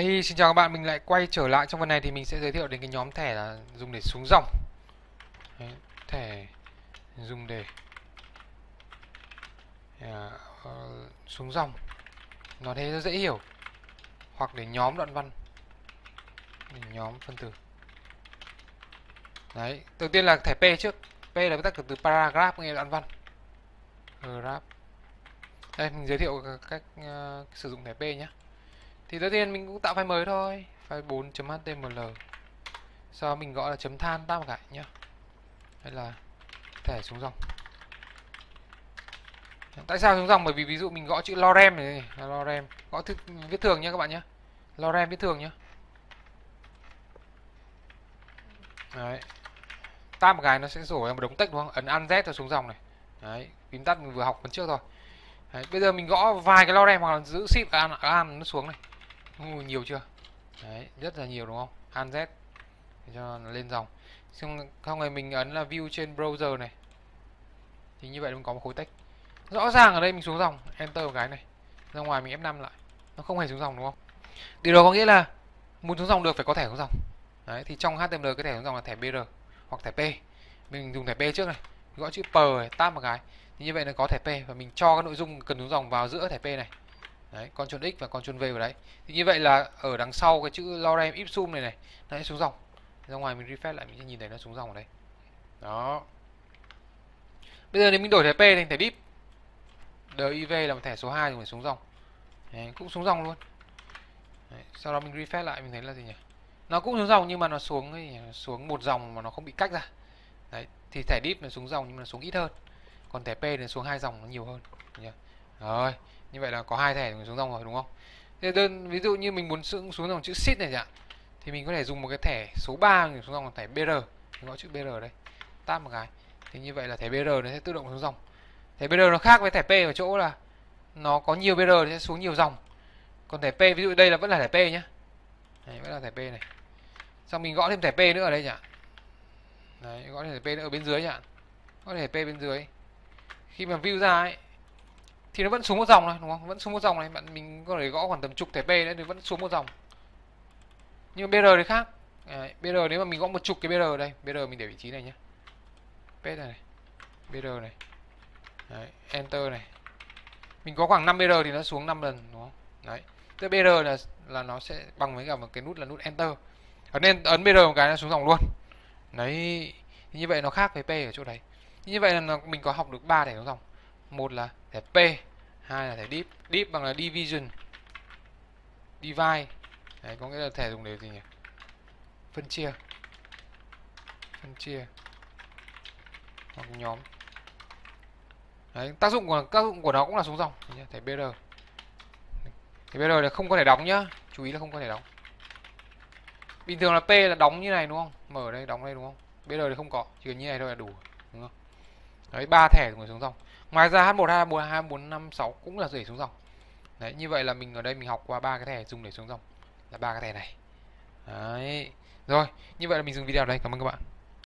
Hey, xin chào các bạn, mình lại quay trở lại trong phần này thì mình sẽ giới thiệu đến cái nhóm thẻ là dùng để xuống dòng. Đấy, Thẻ dùng để à, uh, xuống dòng. Nó thế rất dễ hiểu. Hoặc để nhóm đoạn văn. Để Nhóm phân tử. Đấy, đầu tiên là thẻ P trước. P là viết tắt từ paragraph nghe đoạn văn. Graph Đây, mình giới thiệu cách uh, sử dụng thẻ P nhé thì đầu tiên mình cũng tạo file mới thôi. File 4.html sau mình gọi là chấm than tao cả nhá. Hay là thẻ xuống dòng. Tại sao xuống dòng? Bởi vì ví dụ mình gõ chữ lorem này, này lorem. Gõ thức viết thường nhá các bạn nhé lorem viết thường nhá. Đấy. Tam một nó sẽ rổ ra một đống text đúng không? Ấn an z cho xuống dòng này. Đấy. Phím tắt mình vừa học phần trước rồi đấy, bây giờ mình gõ vài cái lorem hoặc là giữ shift an an nó xuống này. Ui, nhiều chưa? Đấy rất là nhiều đúng không? An z. Để cho nó lên dòng. Xong không này mình ấn là view trên browser này. Thì như vậy mình có một khối text. Rõ ràng ở đây mình xuống dòng. Enter một cái này. Ra ngoài mình F5 lại. Nó không hề xuống dòng đúng không? Điều đó có nghĩa là muốn xuống dòng được phải có thẻ xuống dòng. Đấy thì trong HTML cái thẻ xuống dòng là thẻ BR hoặc thẻ P. Mình dùng thẻ P trước này. Gõ chữ P này, tab một cái. Thì như vậy là có thẻ P và mình cho cái nội dung cần xuống dòng vào giữa thẻ P này đấy Ctrl X và Ctrl V vào đấy. Thì như vậy là ở đằng sau cái chữ lorem ipsum này này nó sẽ xuống dòng. Ra ngoài mình refresh lại mình sẽ nhìn thấy nó xuống dòng ở đây. Đó. Bây giờ nếu mình đổi thẻ P thành thẻ BIP div là một thẻ số 2 thì phải xuống dòng. Đấy, cũng xuống dòng luôn. Đấy, sau đó mình refresh lại mình thấy là gì nhỉ? Nó cũng xuống dòng nhưng mà nó xuống ấy, xuống một dòng mà nó không bị cách ra. Đấy thì thẻ dip nó xuống dòng nhưng mà nó xuống ít hơn. Còn thẻ P thì xuống hai dòng nó nhiều hơn rồi, như vậy là có hai thẻ xuống dòng rồi, đúng không? Thế đơn, ví dụ như mình muốn xuống xuống dòng chữ sit này chẳng thì mình có thể dùng một cái thẻ số 3 mình xuống dòng thẻ br mình gọi chữ br đây. Tap một cái. Thì như vậy là thẻ br nó sẽ tự động xuống dòng. Thẻ br nó khác với thẻ p ở chỗ là nó có nhiều br thì sẽ xuống nhiều dòng. Còn thẻ p, ví dụ đây là vẫn là thẻ p nhá. Này vẫn là thẻ p này. Xong mình gõ thêm thẻ p nữa ở đây chẳng đấy, gõ thêm thẻ p nữa ở bên dưới chẳng gõ thẻ p bên dưới. Khi mà view ra ấy thì nó vẫn xuống một dòng này đúng không? Vẫn xuống một dòng này bạn mình có thể gõ khoảng tầm chục thẻ p đấy thì vẫn xuống một dòng. Nhưng mà br thì khác. Đấy, br nếu mà mình gõ một chục cái br đây br mình để vị trí này nhé Pet này, này br này. Đấy, enter này. Mình có khoảng 5 br thì nó xuống 5 lần đúng không? Đấy tức br là là nó sẽ bằng với cả một cái nút là nút enter. Ấn ấn, ấn br một cái nó xuống dòng luôn. Đấy như vậy nó khác với p ở chỗ đấy. Như vậy là mình có học được ba thẻ xuống dòng một là thẻ P, hai là thẻ deep. Deep bằng là division. Divide. Đấy, có nghĩa là thẻ dùng để gì nhỉ? Phân chia. Phân chia. Hoặc nhóm. Đấy, tác dụng của, tác dụng của nó cũng là xuống dòng. Thẻ BR thẻ BR là không có thể đóng nhá. Chú ý là không có thể đóng. Bình thường là P là đóng như này, đúng không? Mở đây, đóng đây, đúng không? BR thì không có, chỉ cần như này thôi là đủ, đúng không? Đấy, ba thẻ dùng xuống dòng. Ngoài ra H1 H4 2 5 6 cũng là để xuống dòng. Đấy, như vậy là mình ở đây mình học qua ba cái thẻ dùng để xuống dòng. Là ba cái thẻ này. Đấy. Rồi, như vậy là mình dừng video ở đây. Cảm ơn các bạn.